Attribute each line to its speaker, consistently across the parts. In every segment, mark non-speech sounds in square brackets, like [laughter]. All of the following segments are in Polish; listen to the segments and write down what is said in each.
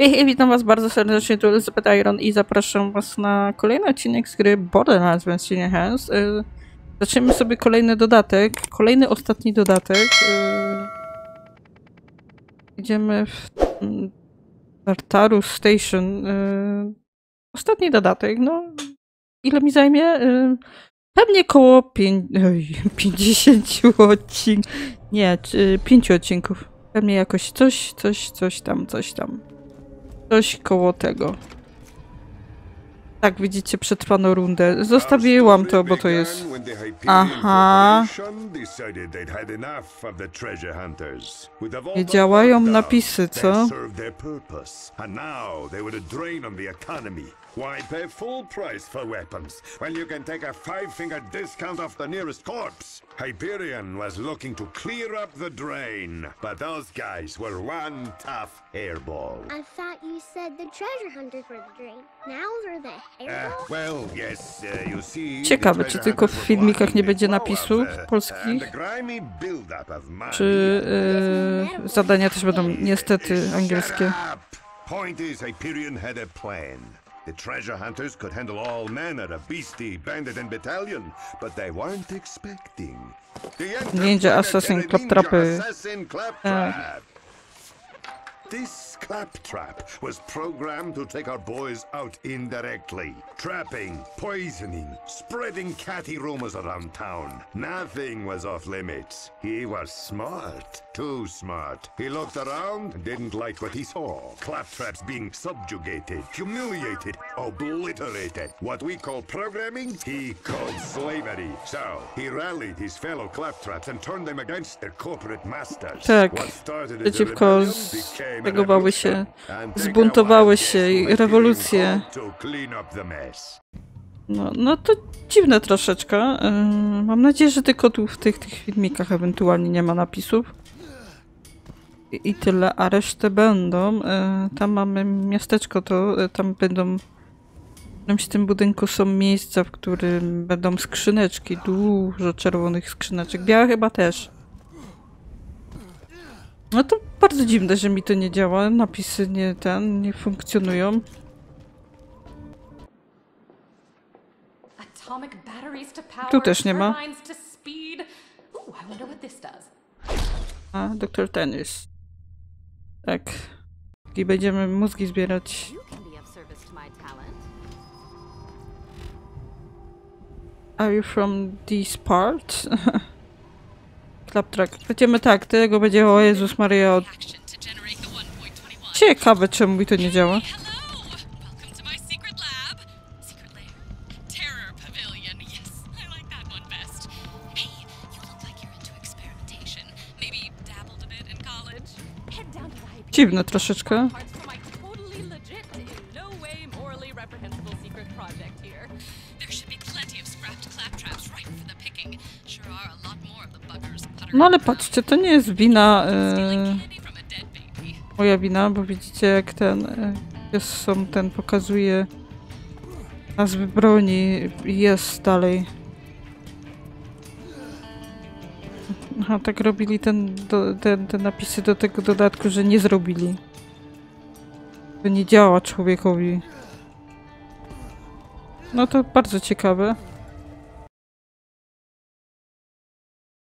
Speaker 1: Hej, witam was bardzo serdecznie, tu Elizabeth Iron i zapraszam was na kolejny odcinek z gry Borderlands Infinite Hands. Yy, zaczniemy sobie kolejny dodatek, kolejny ostatni dodatek. Yy, idziemy w mm, Tartarus Station. Yy, ostatni dodatek, no ile mi zajmie? Pewnie koło pięć, oj, [laughs] 50 odcinków, nie, czy 5 odcinków. Pewnie jakoś coś, coś, coś tam, coś tam. Coś koło tego. Tak, widzicie, przetrwano rundę. Zostawiłam to, bo to jest... Aha. Nie działają napisy, co?
Speaker 2: Why pay full price for weapons when you can take a five-finger discount off the nearest corpse? Hyperion was looking to clear up the drain, but those guys were one tough hairball.
Speaker 3: I thought you said the treasure hunters were the dream. Now they're the
Speaker 2: Uh,
Speaker 3: hairball?
Speaker 2: well, yes, uh, you see...
Speaker 1: Ciekawe,
Speaker 2: the
Speaker 1: czy tylko w filmikach nie będzie napisów
Speaker 2: uh,
Speaker 1: polskich? Czy yy, zadania też będą niestety angielskie?
Speaker 2: Point is, Hyperion had a plan. The treasure hunters could handle all manner of beastie, bandit, and battalion, but they weren't expecting. The
Speaker 1: Ninja assassin, claptrapy.
Speaker 2: ninja assassin claptrap. This claptrap was programmed to take our boys out indirectly. Trapping, poisoning, spreading catty rumors around town. Nothing was off limits. He was smart. Too smart. He looked around and didn't like what he saw. Claptraps being subjugated, humiliated, obliterated. What we call programming, he called slavery. So, he rallied his fellow claptraps and turned them against their corporate masters.
Speaker 1: Tak,
Speaker 2: What started
Speaker 1: zlegowały się, zbuntowały się i rewolucje. No, no to dziwne troszeczkę. Yy, mam nadzieję, że tylko tu w tych, tych filmikach ewentualnie nie ma napisów. I, i tyle, a resztę będą. Yy, tam mamy miasteczko, to yy, tam będą... W tym budynku są miejsca, w którym będą skrzyneczki. Dużo czerwonych skrzyneczek. Białe chyba też. No to bardzo dziwne, że mi to nie działa. Napisy nie ten, nie funkcjonują. Tu też nie ma. A, doktor Tennis. Tak. I będziemy mózgi zbierać. Are you from this part? [laughs] Claptrack. Będziemy tak, tego będzie, o Jezus Maria. od-
Speaker 4: action to generate the 1.21.
Speaker 1: Ciekawe, czemu mi to nie działa.
Speaker 4: Hello! Welcome
Speaker 5: No
Speaker 1: ale patrzcie, to nie jest wina, e,
Speaker 4: baby.
Speaker 1: moja wina, bo widzicie jak ten, e, jest są, ten pokazuje nazwy broni jest dalej. Aha, tak robili ten, do, ten, te napisy do tego dodatku, że nie zrobili. To nie działa człowiekowi. No to bardzo ciekawe.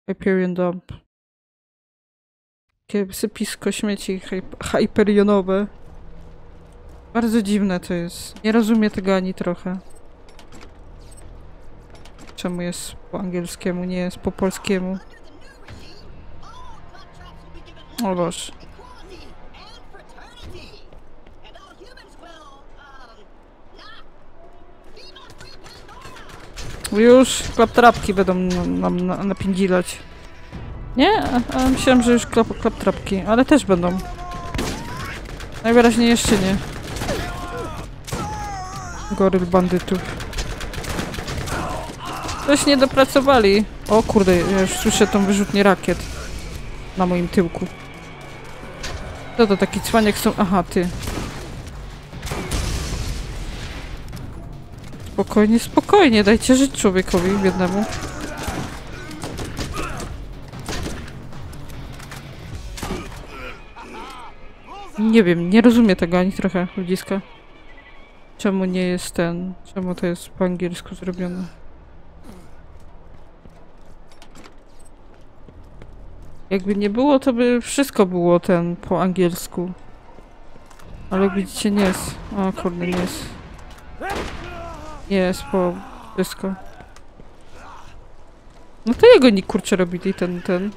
Speaker 1: Hyperion. Takie sypisko śmieci hyp- hyperionowe. Bardzo dziwne to jest. Nie rozumiem tego ani trochę. Czemu jest po angielskiemu, nie jest po polskiemu? O Boże. Już klaptrapki będą nam, nam na- napędzilać. Nie? A myślałem, że już klap, klaptrapki, ale też będą. Najwyraźniej jeszcze nie. Goryl bandytów. Coś nie dopracowali. O kurde, ja już słyszę tą wyrzutnię rakiet. Na moim tyłku. Co to taki cwaniak są? Aha, ty. Spokojnie, spokojnie, dajcie żyć człowiekowi biednemu. Nie wiem, nie rozumiem tego ani trochę, ludziska. Czemu nie jest ten... Czemu to jest po angielsku zrobione? Jakby nie było, to by wszystko było ten po angielsku. Ale widzicie, nie jest. O kurde, nie jest. Jest po wszystko. No to jego nie kurczę robili ten, ten.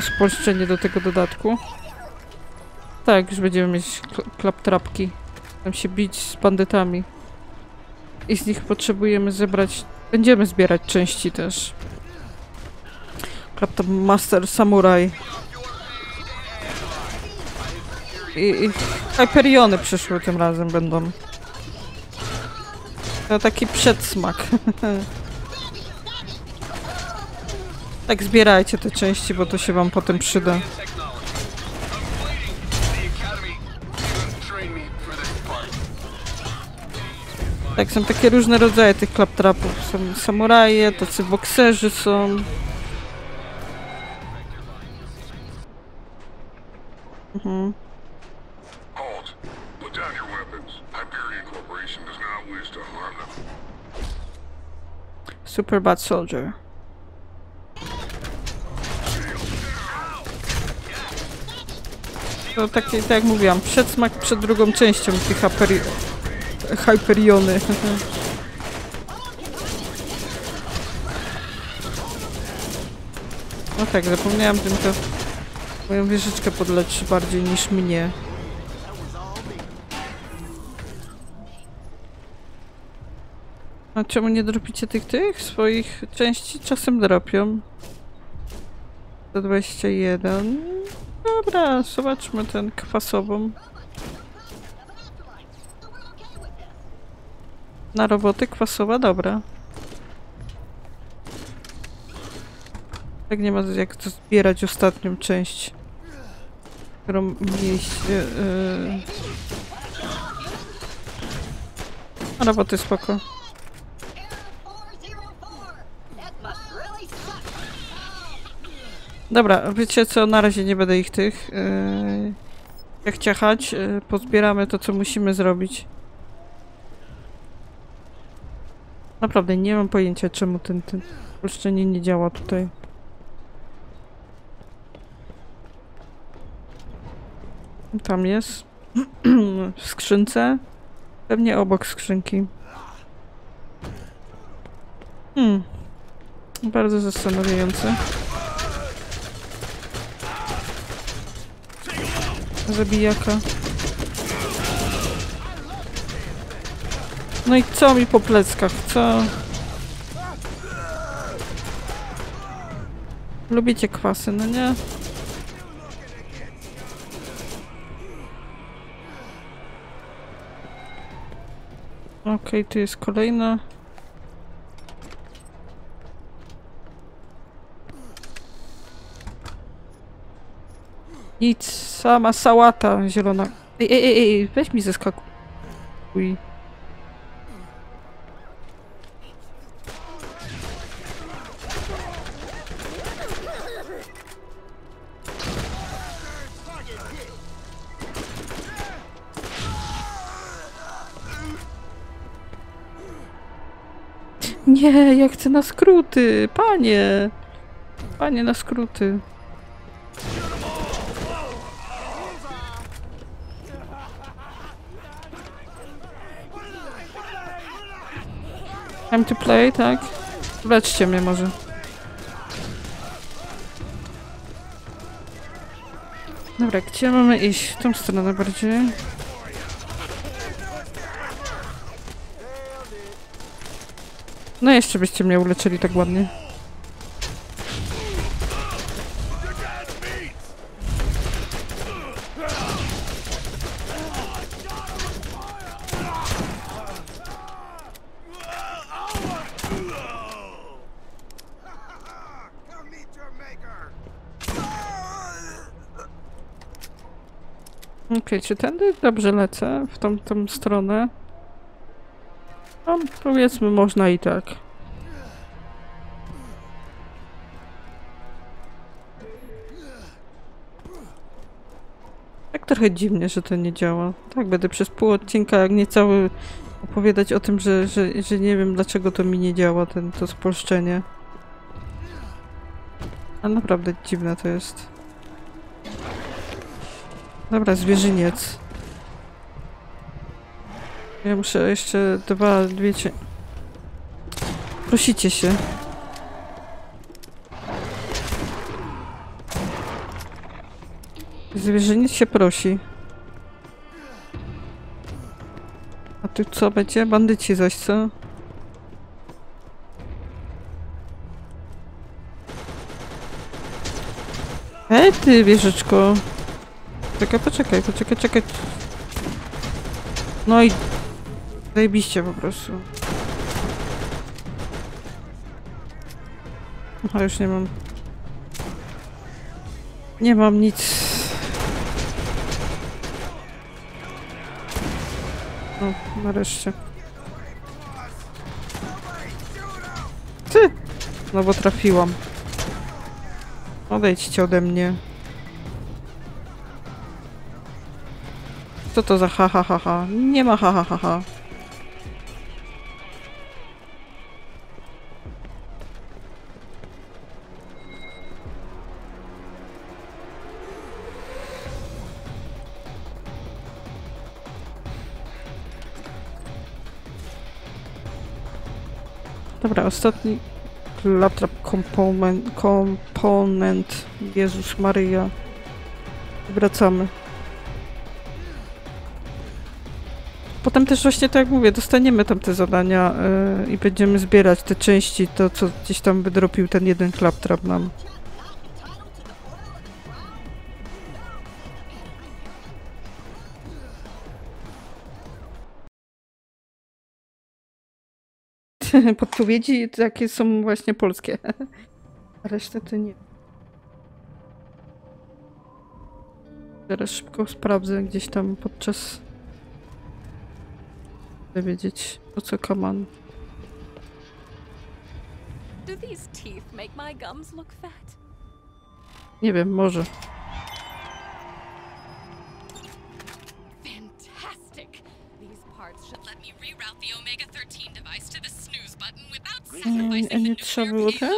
Speaker 1: Spolszczenie do tego dodatku. Tak, już będziemy mieć kl- klaptrapki. Tam się bić z bandytami. I z nich potrzebujemy zebrać... Będziemy zbierać części też. Klaptrap Master Samurai. I, i Hyperiony przyszły tym razem będą. To taki przedsmak. tak zbierajcie te części, bo to się wam potem przyda. Tak, są takie różne rodzaje tych klaptrapów. Są samuraje, tacy bokserzy są. Mhm. Super Bad Soldier. To taki, tak jak mówiłam, przedsmak przed drugą częścią tych Hyperi Hyperiony. [laughs] No tak, zapomniałam tym to moją wieżyczkę podleczy bardziej niż mnie. A czemu nie dropicie tych tych swoich części? Czasem dropią. 121. Dobra, zobaczmy ten kwasową. Na roboty kwasowa, dobra. Tak nie ma jak to zbierać ostatnią część. Którą mieliście... Yy... A roboty spoko. Dobra, wiecie co, na razie nie będę ich tych yy, jak ciachać. Yy, pozbieramy to, co musimy zrobić. Naprawdę, nie mam pojęcia, czemu ten, ten uszczenie nie działa tutaj. Tam jest. [clears throat] w skrzynce. Pewnie obok skrzynki. Hmm. Bardzo zastanawiające. Zabijaka. No i co mi po pleckach? Co? Lubicie kwasy, no nie? Okej, tu jest kolejna. Nic, sama sałata zielona. Ej, ej, ej, ej, weź mi zeskakuj. Nie, ja chcę na skróty, panie. Panie na skróty. Time to play, tak? Leczcie mnie może. Dobra, gdzie mamy iść? W tą stronę bardziej. No jeszcze byście mnie uleczyli tak ładnie. Okej, czy tędy dobrze lecę? W tą stronę? No, powiedzmy, można i tak. Tak trochę dziwnie, że to nie działa. Tak, będę przez pół odcinka, jak nie cały, opowiadać o tym, że, że, że nie wiem dlaczego to mi nie działa, ten, to spolszczenie. A naprawdę dziwne to jest. Dobra, zwierzyniec. Ja muszę jeszcze dwa, wiecie... Prosicie się. Zwierzyniec się prosi. A tu co będzie? Bandyci zaś, co? Ej, ty wieżyczko. Czekaj, poczekaj, poczekaj, czekaj. No i... Zajebiście po prostu. Aha, już nie mam. Nie mam nic. No, nareszcie. Ty! No bo trafiłam. Odejdźcie ode mnie. Co to za ha ha ha ha? Nie ma ha ha ha ha. Dobra, ostatni laptop komponent, komponent. Jezus Maryja. Wracamy. Potem też właśnie tak jak mówię, dostaniemy tam te zadania yy, i będziemy zbierać te części, to co gdzieś tam wydropił ten jeden claptrap nam. [laughs] Podpowiedzi takie są właśnie polskie. Resztę to nie. Teraz szybko sprawdzę gdzieś tam podczas wiedzieć, o co kaman.
Speaker 5: Do these teeth make my gums look fat?
Speaker 1: Nie wiem, może.
Speaker 4: Fantastic! These parts should let me reroute the Omega 13 device to the snooze button without sacrificing
Speaker 1: a nie
Speaker 4: the
Speaker 1: trzeba było ten?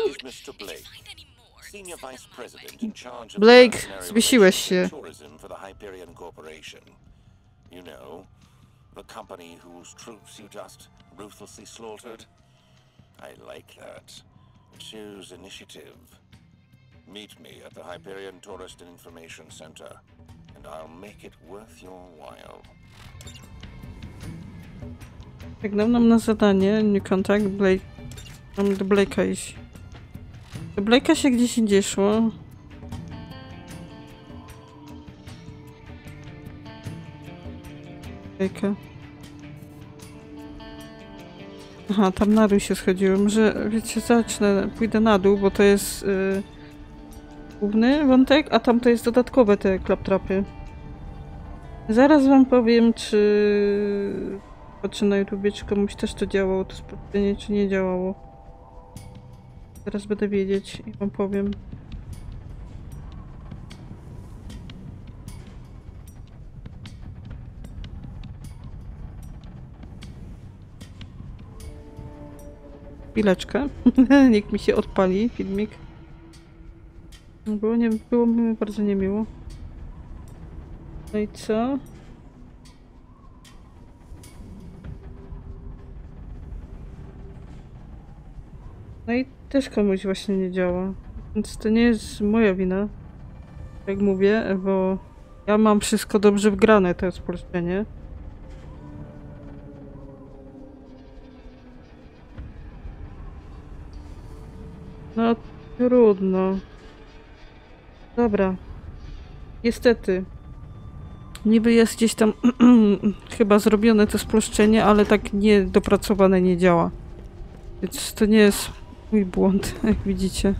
Speaker 6: Blake, relations
Speaker 1: się.
Speaker 6: You know, the company whose troops you just ruthlessly slaughtered. I like that. Choose initiative. Meet me at the Hyperion Tourist and Information Center, and I'll make it worth your while.
Speaker 1: Jak nam na zadanie, new contact, Blake. Mam do Blake'a iść. Do Blake'a się gdzieś indziej szło. Aha, tam na dół się schodziłem. Może, wiecie, zacznę, pójdę na dół, bo to jest y, główny wątek, a tam to jest dodatkowe te klaptrapy. Zaraz wam powiem, czy patrzę na YouTubie, czy komuś też to działało, to sprawdzenie, czy nie działało. Teraz będę wiedzieć i wam powiem. Chwileczkę. [laughs] Niech mi się odpali filmik. Było, nie, było mi bardzo niemiło. No i co? No i też komuś właśnie nie działa. Więc to nie jest moja wina. Jak mówię, bo ja mam wszystko dobrze wgrane, to spolszczenie. No trudno. Dobra. Niestety. Niby jest gdzieś tam [clears throat] chyba zrobione to spolszczenie, ale tak niedopracowane nie działa. Więc to nie jest mój błąd, [laughs] jak widzicie.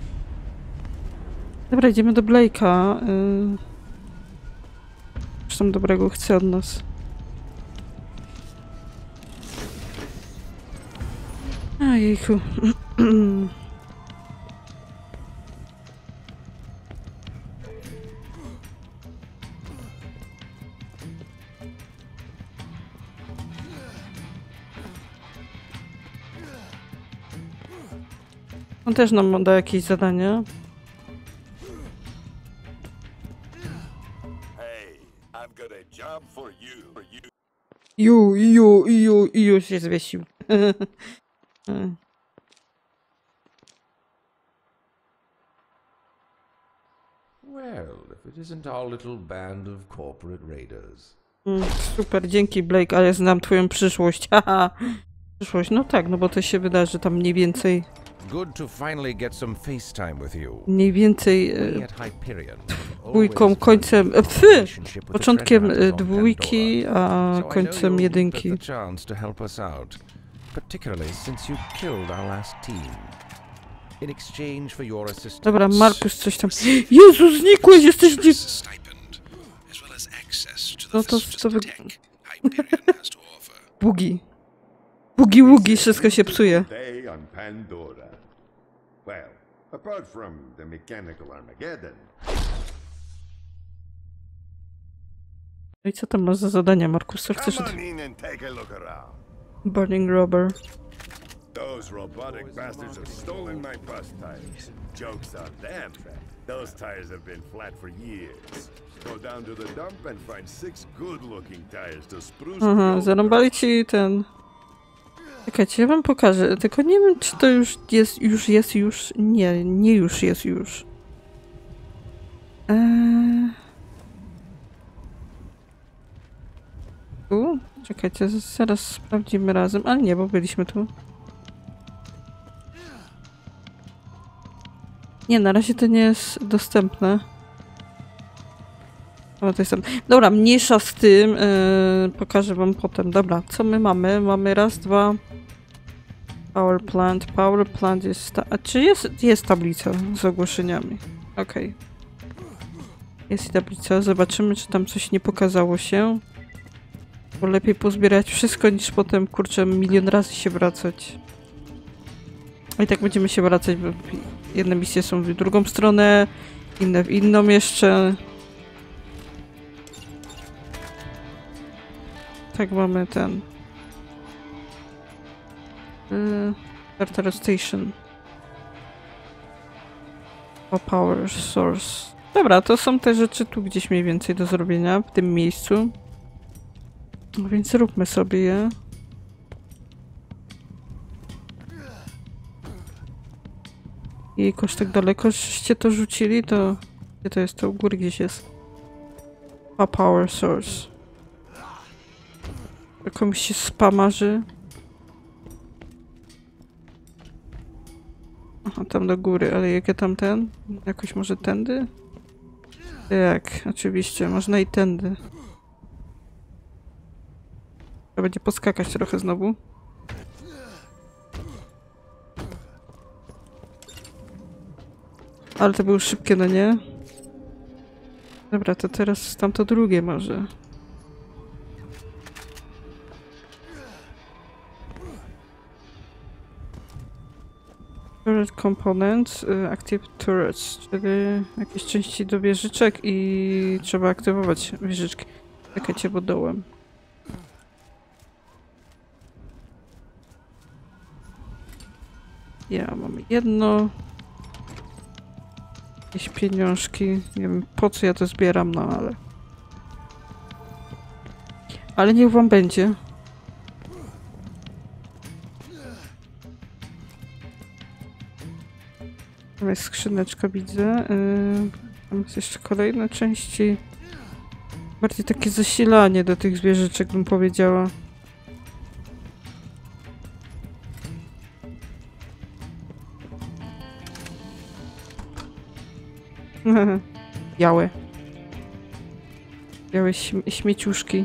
Speaker 1: Dobra, idziemy do Blake'a. Yy... Coś tam dobrego chce od nas. Ojejku. [clears throat] On też nam da jakieś
Speaker 2: you.
Speaker 1: Ju, ju, ju, i już się zwiesił.
Speaker 7: Well, if it isn't our little band of corporate raiders.
Speaker 1: Mm, Super, dzięki Blake, ale znam twoją przyszłość. [laughs] Haha. Przyszłość, no tak, no bo to się wydarzy tam mniej więcej,
Speaker 7: Good to finally get some FaceTime with you.
Speaker 1: mniej więcej
Speaker 7: We
Speaker 1: e, dwójką, końcem, e, pfy!
Speaker 7: relationship with the
Speaker 1: Początkiem e, dwójki,
Speaker 7: Pandora.
Speaker 1: a końcem jedynki.
Speaker 7: take the chance to help us out, particularly since you killed our last team. In exchange for your assistance.
Speaker 1: Dobra, Markus coś tam... Jezu, znikłeś, jesteś
Speaker 8: to
Speaker 1: No to, to wy... Bugi. Bugi, ługi, wszystko się psuje.
Speaker 2: Apart from the mechanical Armageddon,
Speaker 1: i co tam masz za zadania, Markus? Co chcesz
Speaker 2: come
Speaker 1: od...
Speaker 2: on in and take a look around.
Speaker 1: Burning Robber.
Speaker 2: Those robotic bastards have stolen my bus tires. Joke's on them. Those tires have been flat for years. Go down to the dump and find six good-looking tires to spruce mhm,
Speaker 1: Aha,
Speaker 2: old
Speaker 1: zarąbali ci ten... Czekajcie, ja wam pokażę, tylko nie wiem, czy to już jest, już jest, już... Nie, nie już jest już. Eee... Czekajcie, zaraz sprawdzimy razem, ale nie, bo byliśmy tu. Nie, na razie to nie jest dostępne. O, to jest tam. Dobra, mniejsza z tym. Yy, pokażę wam potem. Dobra, co my mamy? Mamy raz, dwa. Power plant. Power plant jest. Ta a czy jest, jest tablica z ogłoszeniami? Okej. Jest i tablica. Zobaczymy, czy tam coś nie pokazało się. Bo lepiej pozbierać wszystko, niż potem, kurczę, milion razy się wracać. I tak będziemy się wracać, bo jedne misje są w drugą stronę, inne w inną jeszcze. Tak, mamy ten. Yy, Station. O Power Source. Dobra, to są te rzeczy tu gdzieś mniej więcej do zrobienia, w tym miejscu. No więc zróbmy sobie je. I jakoś tak daleko żeście to rzucili, to... Gdzie to jest? To u góry gdzieś jest. A Power Source. Komuś się spamarzy. Aha, tam do góry, ale jak ja tam ten? Jakoś może tędy? Tak, oczywiście, można i tędy. Trzeba będzie poskakać trochę znowu. Ale to było szybkie, no nie? Dobra, to teraz tamto drugie może. Turret Components, y, Active Turrets, czyli jakieś części do wieżyczek i trzeba aktywować wieżyczki. Czekajcie, bo dołem. Ja mam jedno. Jakieś pieniążki. Nie wiem po co ja to zbieram, no ale. Ale niech wam będzie. Tam jest skrzyneczka, widzę. Yy, tam jest jeszcze kolejne części. Bardziej takie zasilanie do tych zwierzyczek, bym powiedziała. [laughs] Białe. Białe śm śmieciuszki.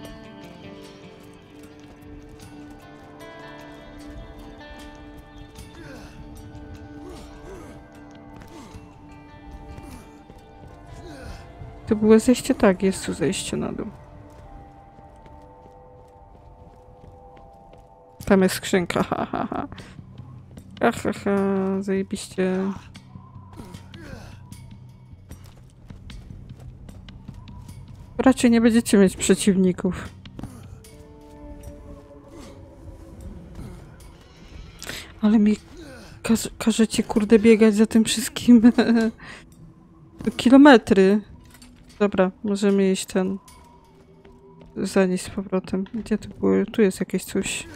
Speaker 1: To było zejście? Tak, jest tu zejście na dół. Tam jest skrzynka, ha, ha, ha. Ha, ha, ha, zajebiście. Raczej nie będziecie mieć przeciwników. Ale mi każ każecie kurde biegać za tym wszystkim. [laughs] Kilometry. Dobra, możemy iść ten. Zanieść z powrotem. Gdzie to było? Tu jest jakieś coś.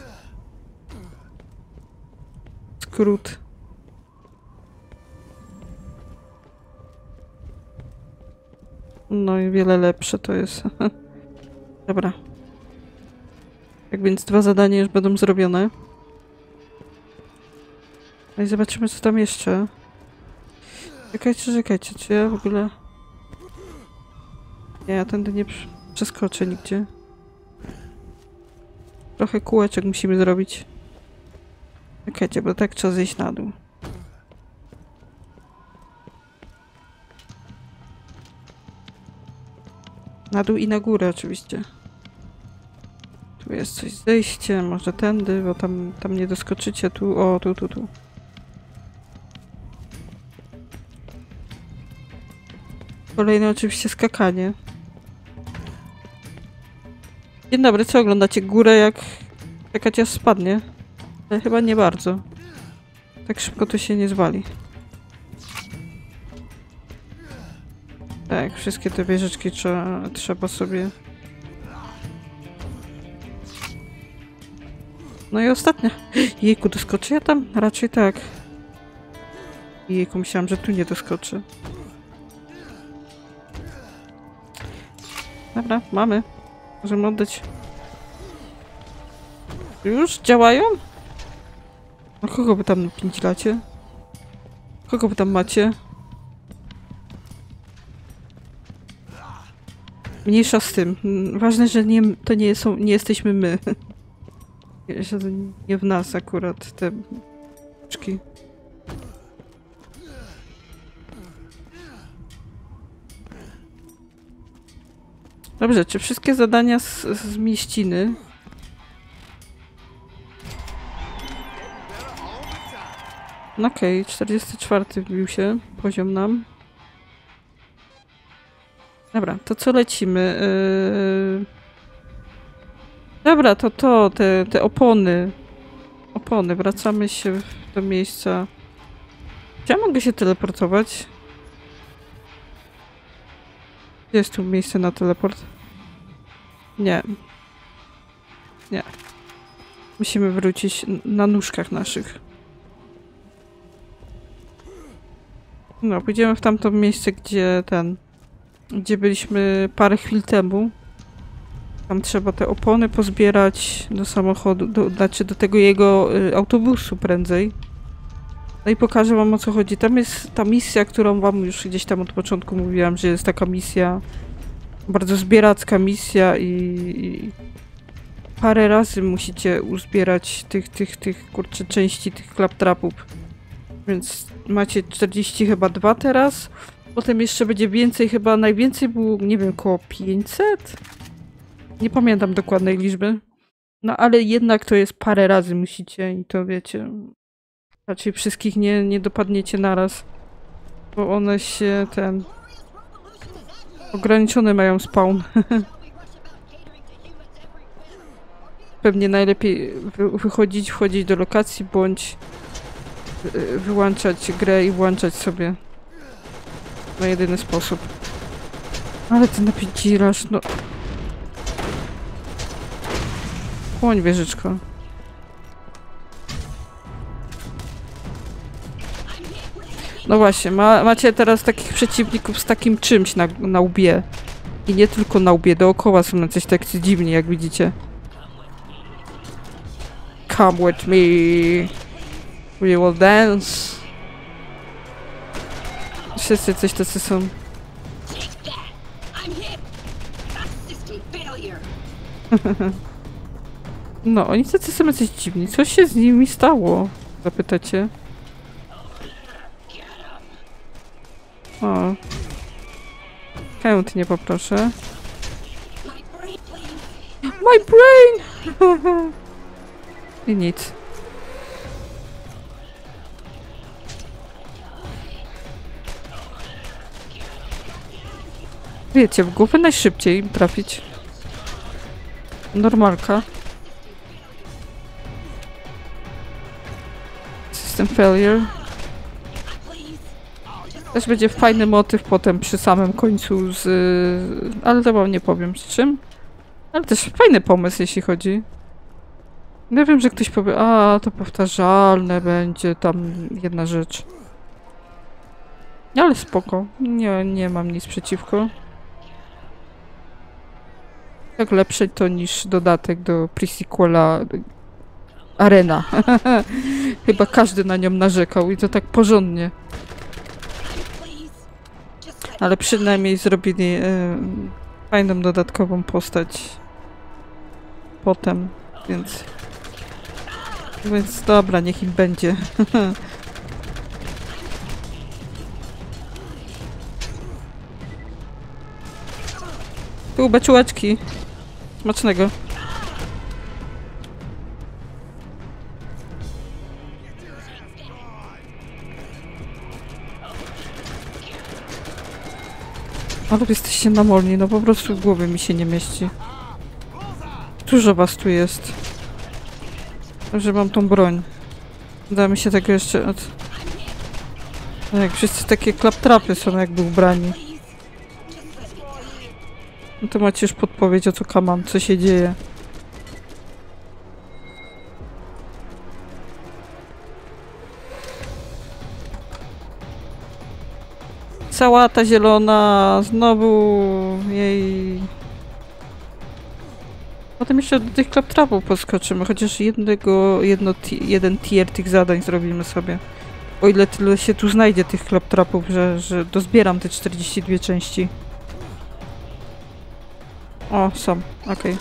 Speaker 1: Skrót. No i wiele lepsze to jest. [laughs] Dobra. Tak więc dwa zadania już będą zrobione. No i zobaczymy co tam jeszcze. Czekajcie, czekajcie, czy ja w ogóle... Nie, ja tędy nie przeskoczę nigdzie. Trochę kółeczek musimy zrobić. Czekajcie, bo tak trzeba zejść na dół. Na dół i na górę oczywiście. Tu jest coś zejście, może tędy, bo tam, tam nie doskoczycie. Tu, o, tu, tu, tu. Kolejne oczywiście skakanie. Dzień dobry, co oglądacie? Górę jak jakaś aż spadnie? Ale chyba nie bardzo. Tak szybko to się nie zwali. Tak, wszystkie te wieżyczki trzeba, trzeba sobie... No i ostatnia. Jejku, doskoczy ja tam? Raczej tak. Jejku, myślałam, że tu nie doskoczy. Dobra, mamy. Możemy oddać. Już działają? A kogo wy tam napędzilacie? Kogo wy tam macie? Mniejsza z tym. Mm, Ważne, że nie, to nie, są, nie jesteśmy my. [laughs] Że nie w nas akurat te Dobrze, czy wszystkie zadania z, z mieściny? No Okej, okay, 44 wbił się poziom nam. Dobra, to co lecimy? Yy... Dobra, to to, te, te opony. Opony, wracamy się do miejsca. Czy ja mogę się teleportować? Jest tu miejsce na teleport? Nie. Nie. Musimy wrócić na nóżkach naszych. No, pójdziemy w tamto miejsce, gdzie ten... Gdzie byliśmy parę chwil temu. Tam trzeba te opony pozbierać do samochodu, do, znaczy do tego jego y, autobusu prędzej. No i pokażę wam o co chodzi. Tam jest ta misja, którą wam już gdzieś tam od początku mówiłam, że jest taka misja, bardzo zbieracka misja i, i parę razy musicie uzbierać tych, tych, tych, kurczę, części tych klaptrapów. Więc macie 40 chyba dwa teraz. Potem jeszcze będzie więcej, chyba najwięcej było, nie wiem, koło 500? Nie pamiętam dokładnej liczby. No ale jednak to jest parę razy musicie i to wiecie. Raczej wszystkich nie, nie dopadniecie naraz. Bo one się ten. Ograniczone mają spawn. [laughs] Pewnie najlepiej wy, wychodzić, wchodzić do lokacji bądź y, wyłączać grę i włączać sobie. Na jedyny sposób. Ale ty napędzilasz, no. Płoń wieżyczko. No właśnie, ma, macie teraz takich przeciwników z takim czymś na, na łbie. I nie tylko na łbie, dookoła są jacyś tak dziwni, jak widzicie. Come with me. We will dance. Wszyscy coś tacy są. [laughs] No, oni tacy są jacyś dziwni. Co się z nimi stało? Zapytacie. O. Chętnie poproszę. My brain! [laughs] I nic. Wiecie, w głowę najszybciej trafić. Normalka. System failure. Też będzie fajny motyw potem przy samym końcu z... Ale to wam nie powiem z czym. Ale też fajny pomysł, jeśli chodzi. Ja wiem, że ktoś powie, a to powtarzalne będzie tam jedna rzecz. Ale spoko. Nie, nie mam nic przeciwko. Tak lepsze to niż dodatek do pre-sequela Arena. [laughs] Chyba każdy na nią narzekał i to tak porządnie. Ale przynajmniej zrobili e, fajną dodatkową postać potem, więc więc dobra, niech im będzie. [laughs] Tu beczułeczki. Smacznego. Ale jesteście namolni, no po prostu w głowie mi się nie mieści. Dużo was tu jest. Że mam tą broń. Uda mi się tego jeszcze od... No Jak wszyscy takie klaptrapy są jakby ubrani. No to macie już podpowiedź o co kamam, co się dzieje. Sałata zielona, znowu jej... Potem jeszcze do tych klaptrapów podskoczymy, chociaż jednego, jedno, jeden tier tych zadań zrobimy sobie. O ile tyle się tu znajdzie tych klaptrapów, że, że dozbieram te 42 części. O, są, okej.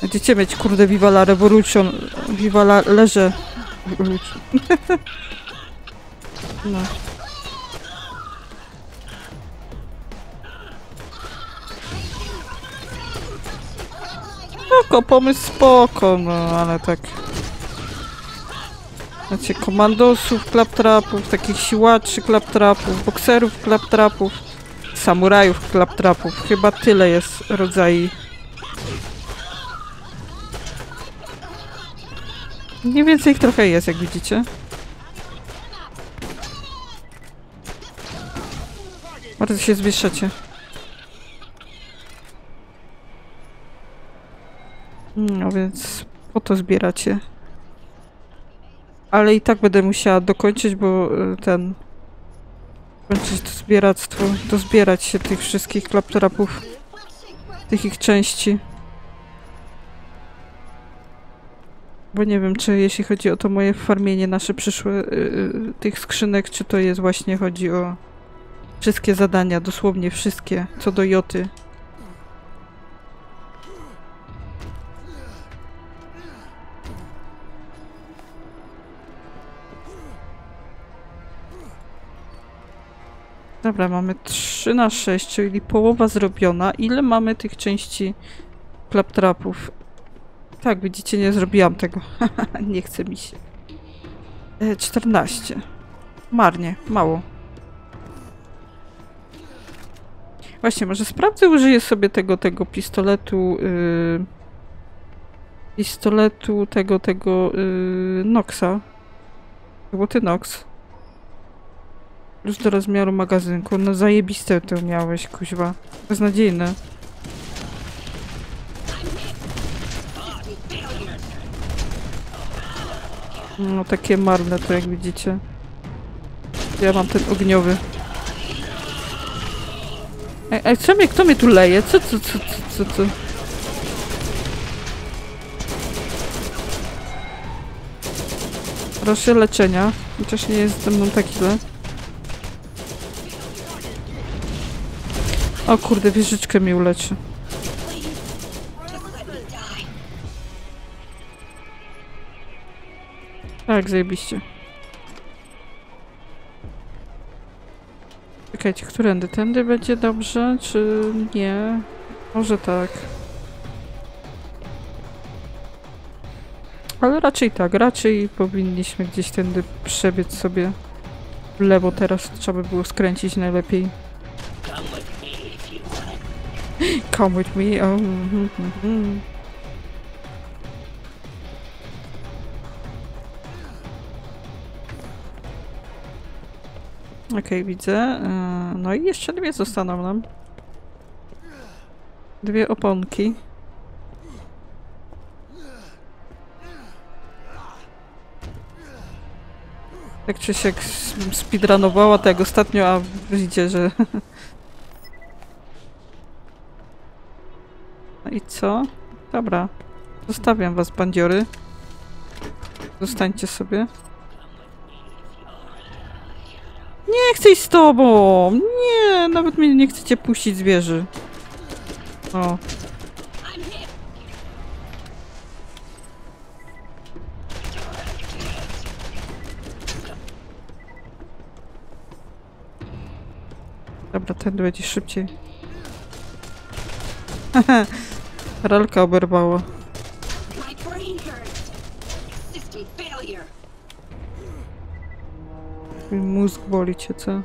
Speaker 1: Będziecie mieć, kurde, Viva la Revolution, Viva la Leże. [laughs] no. Spoko, pomysł spoko, no ale tak. Macie komandosów, klaptrapów, takich siłaczy, klaptrapów, bokserów, klaptrapów, samurajów, klaptrapów. Chyba tyle jest rodzajów. Mniej więcej ich trochę jest, jak widzicie. Bardzo się zwieszacie. No więc po to zbieracie. Ale i tak będę musiała dokończyć, bo y, ten... Kończyć to zbieractwo, dozbierać się tych wszystkich klaptrapów. Tych ich części. Bo nie wiem, czy jeśli chodzi o to moje farmienie nasze przyszłe y, y, tych skrzynek, czy to jest właśnie chodzi o wszystkie zadania, dosłownie wszystkie, co do joty. Dobra, mamy 3 na 6, czyli połowa zrobiona. Ile mamy tych części klaptrapów? Tak, widzicie, nie zrobiłam tego. [laughs] nie chce mi się. E, 14. Marnie, mało. Właśnie, może sprawdzę, użyję sobie tego, tego pistoletu, yy, pistoletu tego, tego, yy, Noxa. Było ty Nox. Już do rozmiaru magazynku. No zajebiste to miałeś, kuźwa. Beznadziejne. No takie marne to jak widzicie. Ja mam ten ogniowy. Ej, ej co mnie, kto mnie tu leje? Co, co, co, co, co, co? Proszę leczenia. Chociaż nie jest ze mną tak źle. O kurde, wieżyczkę mi uleczy. Tak, zajebiście. Czekajcie, którędy? Tędy będzie dobrze, czy nie? Może tak. Ale raczej tak, raczej powinniśmy gdzieś tędy przebiec sobie w lewo teraz. Trzeba by było skręcić najlepiej. Come with me. Oh. Okej, okay, widzę. E, no i jeszcze dwie zostaną nam. Dwie oponki. Tak czy siak speedrunowała tak ostatnio, a widzicie, że [laughs] No i co? Dobra. Zostawiam was, bandziory. Zostańcie sobie. Nie chcę iść z tobą! Nie, nawet mnie nie chcecie puścić z wieży. O. Dobra, ten będzie szybciej. [laughs] Ralka oberwała. Mózg boli cię, co?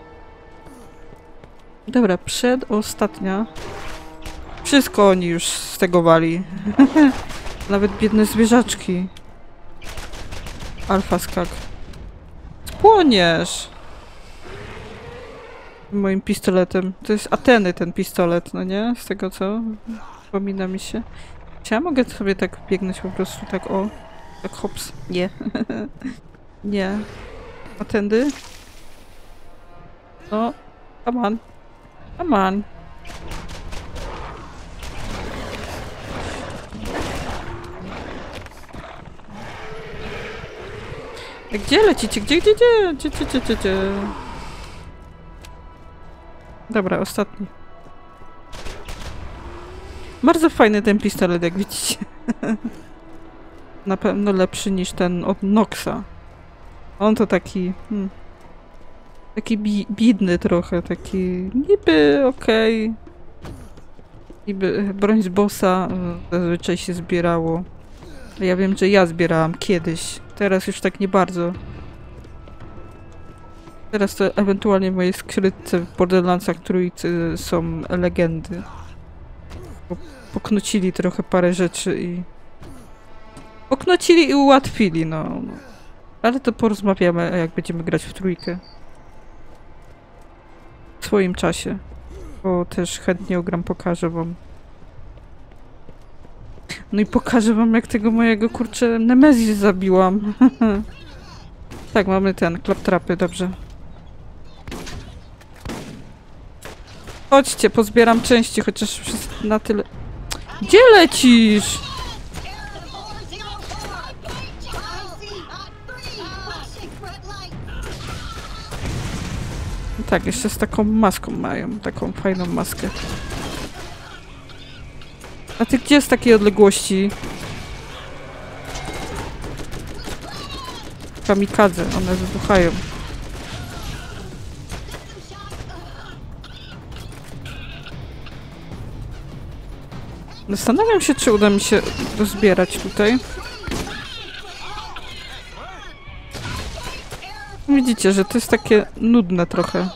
Speaker 1: Dobra, przedostatnia. Wszystko oni już stegowali. [laughs] Nawet biedne zwierzaczki. Alfa skak. Spłoniesz! Moim pistoletem. To jest Ateny ten pistolet, no nie? Z tego co przypomina mi się. Czy ja mogę sobie tak biegnąć po prostu tak o? Tak hops. Nie. [laughs] nie. A tędy? No, come on. Come on. Gdzie lecicie? Gdzie, gdzie, gdzie? Gdzie, gdzie, gdzie, gdzie, gdzie? Dobra, ostatni. Bardzo fajny ten pistolet, jak widzicie. Na pewno lepszy niż ten od Noxa. On to taki... Hmm, taki bi biedny trochę, taki niby okej. Niby broń z bossa y, zazwyczaj się zbierało. Ja wiem, że ja zbierałam kiedyś. Teraz już tak nie bardzo. Teraz to ewentualnie w mojej skrytce w Borderlandsach trójcy są legendy. Bo poknocili trochę parę rzeczy i... Poknocili i ułatwili, no. no. Ale to porozmawiamy, jak będziemy grać w trójkę. W swoim czasie. Bo też chętnie ogram, pokażę wam. No i pokażę wam, jak tego mojego, kurczę, Nemezis zabiłam. [laughs] tak, mamy ten, klaptrapy, dobrze. Chodźcie, pozbieram części, chociaż na tyle... Gdzie lecisz? Tak, jeszcze z taką maską mają, taką fajną maskę. A ty gdzie z takiej odległości? Kamikadze, one wybuchają. Zastanawiam się, czy uda mi się dozbierać tutaj. Widzicie, że to jest takie nudne trochę.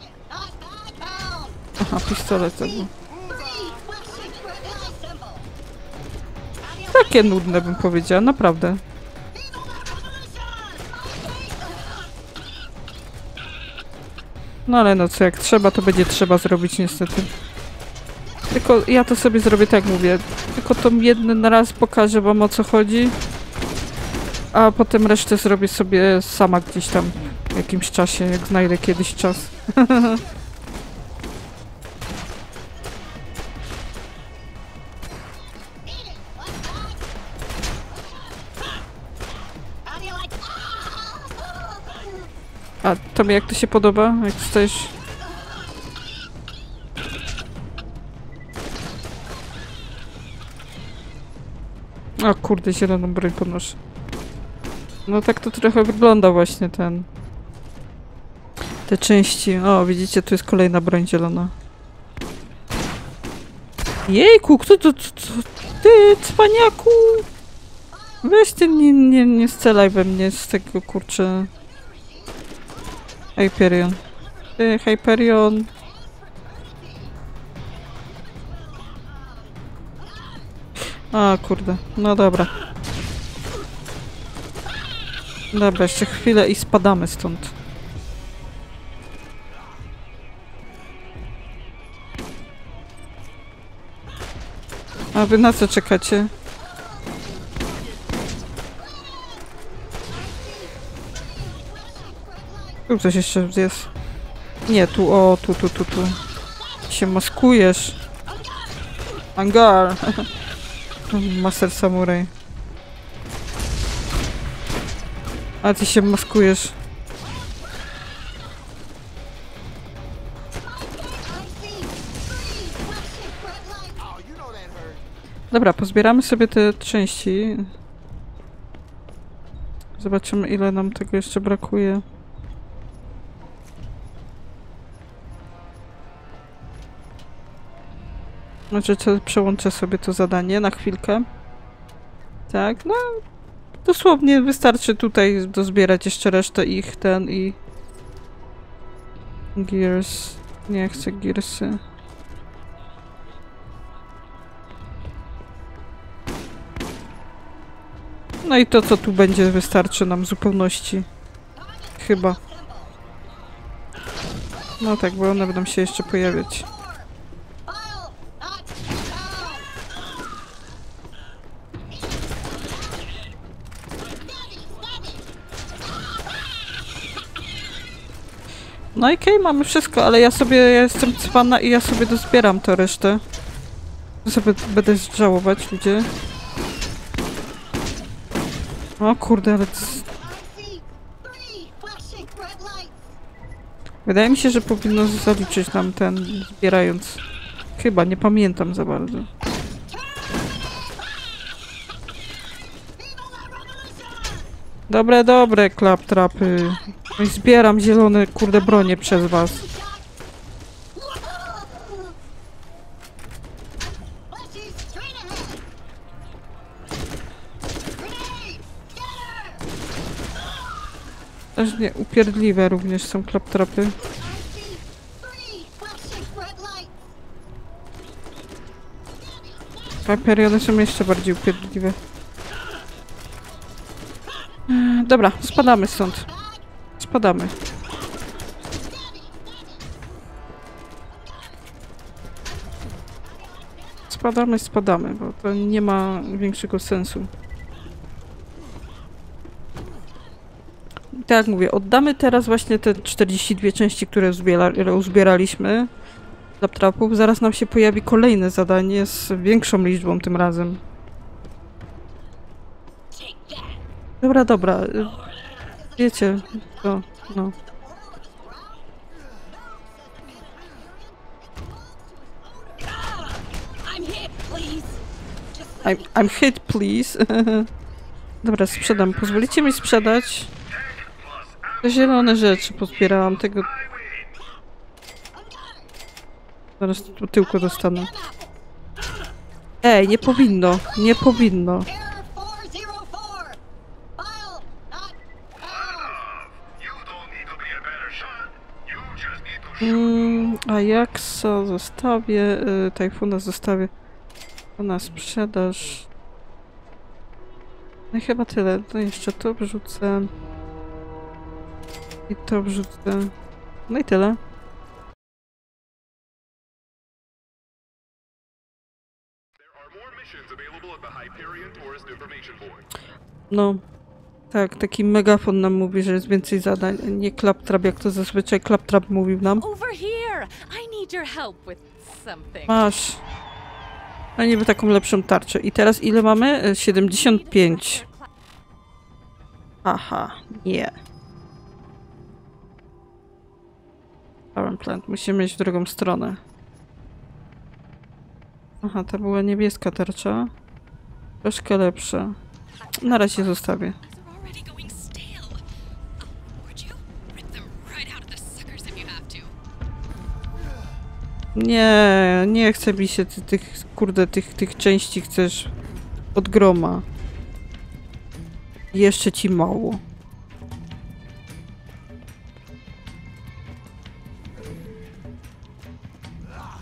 Speaker 1: Aha, pistolet to był. Takie nudne bym powiedziała, naprawdę. No ale no co, jak trzeba, to będzie trzeba zrobić niestety. Tylko ja to sobie zrobię tak mówię. Tylko to jeden na raz pokażę wam o co chodzi. A potem resztę zrobię sobie sama gdzieś tam w jakimś czasie, jak znajdę kiedyś czas. [laughs] A tobie jak to się podoba? Jak stajesz... O kurde, zieloną broń podnoszę. No tak to trochę wygląda właśnie ten... Te części. O, widzicie, tu jest kolejna broń zielona. Jejku, kto to... to, to ty, cwaniaku! Weź ty, nie, nie, nie strzelaj we mnie z tego, kurczę... Hyperion. Ty, Hyperion. A kurde, no dobra. Dobra, jeszcze chwilę i spadamy stąd. A wy na co czekacie? Tu coś jeszcze jest. Nie, tu, o, tu, tu, tu, tu. Się maskujesz. Angar. [laughs] Master Samurai. A ty się maskujesz. Dobra, pozbieramy sobie te części. Zobaczymy ile nam tego jeszcze brakuje. Znaczy, przełączę sobie to zadanie na chwilkę. Tak, no. Dosłownie wystarczy tutaj dozbierać jeszcze resztę ich, ten i... Gears. Nie chcę Gearsy. No i to, co tu będzie, wystarczy nam w zupełności. Chyba. No tak, bo one będą się jeszcze pojawiać. No i okej, mamy wszystko, ale ja sobie, ja jestem cwana i ja sobie dozbieram tę resztę. To sobie będę żałować, ludzie. O kurde, ale... Wydaje mi się, że powinno zaliczyć nam ten, zbierając. Chyba, nie pamiętam za bardzo. Dobre, dobre, klaptrapy. I zbieram zielone, kurde, bronie przez was. Też nie, upierdliwe również są klaptrapy. Hyperiony są jeszcze bardziej upierdliwe. Dobra, spadamy stąd. Spadamy. Spadamy, spadamy, bo to nie ma większego sensu. Tak jak mówię, oddamy teraz właśnie te 42 części, które zbiera, uzbieraliśmy laptopów. Zaraz nam się pojawi kolejne zadanie z większą liczbą tym razem. Dobra, dobra. Wiecie, to, no.
Speaker 9: I'm hit, please. Just
Speaker 1: I'm, I'm hit, please. [laughs] Dobra, sprzedam. Pozwolicie mi sprzedać? Te zielone rzeczy pozbierałam. Tego... Zaraz tu tyłko dostanę. Ej, nie powinno. Nie powinno. Mm, a Jaksa zostawię, y, Tajfuna zostawię na sprzedaż. No i chyba tyle. No jeszcze to wrzucę. I to wrzucę. No i tyle. No. Tak, taki megafon nam mówi, że jest więcej zadań. Nie klaptrap, jak to zazwyczaj klaptrap mówił nam. Masz. A niby taką lepszą tarczę. I teraz ile mamy? E, 75. Aha, nie. Power plant. Musimy iść w drugą stronę. Aha, to była niebieska tarcza. Troszkę lepsza. Na razie zostawię. Nie, nie chce mi się ty, tych, kurde, tych, tych części chcesz od groma. Jeszcze ci mało.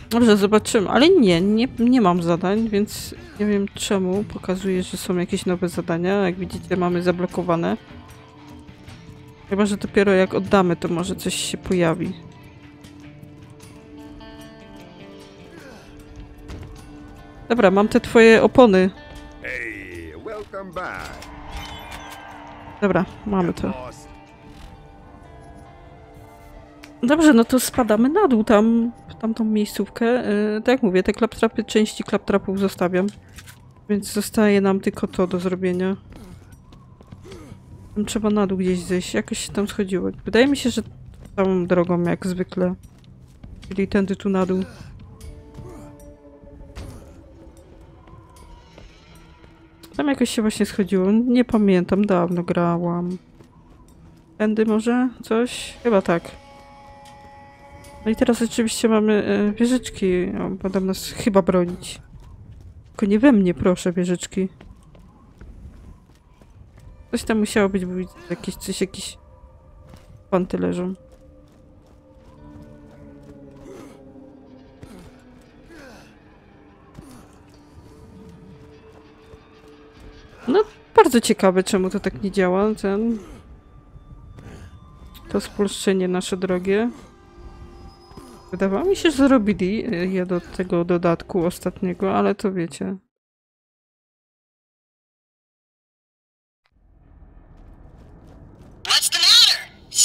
Speaker 1: Dobrze, zobaczymy. Ale nie, nie, nie mam zadań, więc nie wiem czemu pokazuje, że są jakieś nowe zadania. Jak widzicie, mamy zablokowane. Chyba, że dopiero jak oddamy, to może coś się pojawi. Dobra, mam te twoje opony. Dobra, mamy to. Dobrze, no to spadamy na dół tam, w tamtą miejscówkę. Yy, tak jak mówię, te klaptrapy, części klaptrapów zostawiam. Więc zostaje nam tylko to do zrobienia. Tam trzeba na dół gdzieś zejść. Jakoś się tam schodziło. Wydaje mi się, że całą drogą jak zwykle. Czyli tędy tu na dół. Tam jakoś się właśnie schodziło. Nie pamiętam, dawno grałam. Tędy może? Coś? Chyba tak. No i teraz oczywiście mamy e, wieżyczki. O, Będą nas chyba bronić. Tylko nie we mnie, proszę, wieżyczki. Coś tam musiało być, bo jakieś coś, jakieś panty leżą. Bardzo ciekawe, czemu to tak nie działa, ten... To spolszczenie nasze drogie. Wydawało mi się, że zrobili y, je do tego dodatku ostatniego, ale to wiecie.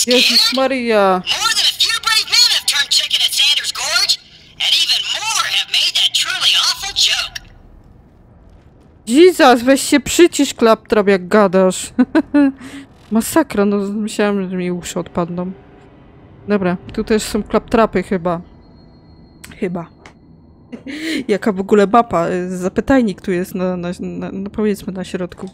Speaker 1: Jezus Maria! Jesus, weź się przycisz, klaptrap, jak gadasz. [laughs] Masakra, no myślałem, że mi uszy odpadną. Dobra, tu też są klaptrapy chyba. Chyba. [laughs] Jaka w ogóle mapa? y, Zapytajnik tu jest, na, na, na, no powiedzmy, na środku.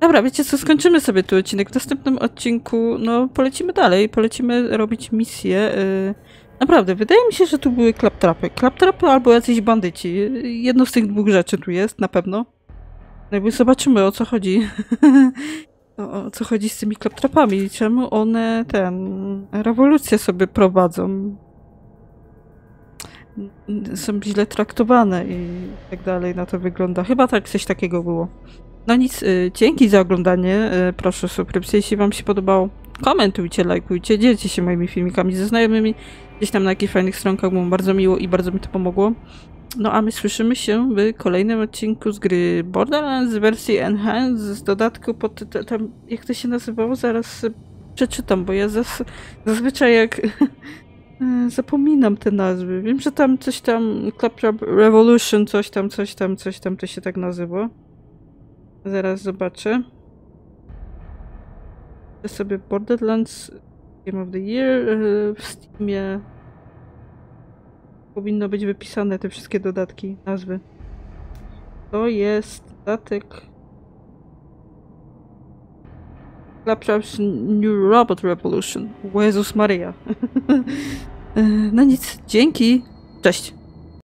Speaker 1: Dobra, wiecie co, skończymy sobie tu odcinek. W następnym odcinku, no, polecimy dalej. Polecimy robić misję. y, Naprawdę, wydaje mi się, że tu były klaptrapy. Klaptrapy albo jacyś bandyci. Jedno z tych dwóch rzeczy tu jest, na pewno. No jakby zobaczymy, o co chodzi. [laughs] o, o co chodzi z tymi klaptrapami. Czemu one, ten, rewolucję sobie prowadzą. Są źle traktowane i tak dalej, na to wygląda. Chyba tak, coś takiego było. No nic, y, dzięki za oglądanie. Y, proszę subskrypcję, jeśli wam się podobało. Komentujcie, lajkujcie, dzielcie się moimi filmikami ze znajomymi. Gdzieś tam na jakichś fajnych stronkach, było bardzo miło i bardzo mi to pomogło. No a my słyszymy się w kolejnym odcinku z gry Borderlands w wersji Enhanced z dodatku pod tam, jak to się nazywało? Zaraz przeczytam, bo ja zas, zazwyczaj jak y, [laughs] zapominam te nazwy. Wiem, że tam coś tam Claptrap Revolution, coś tam, coś tam, coś tam to się tak nazywa. Zaraz zobaczę. Ja sobie Borderlands Game of the Year y, w Steamie powinno być wypisane te wszystkie dodatki, nazwy. To jest dodatek Claptrap's New Robot Revolution. Jezus Maria. Y, [laughs] no nic, dzięki. Cześć.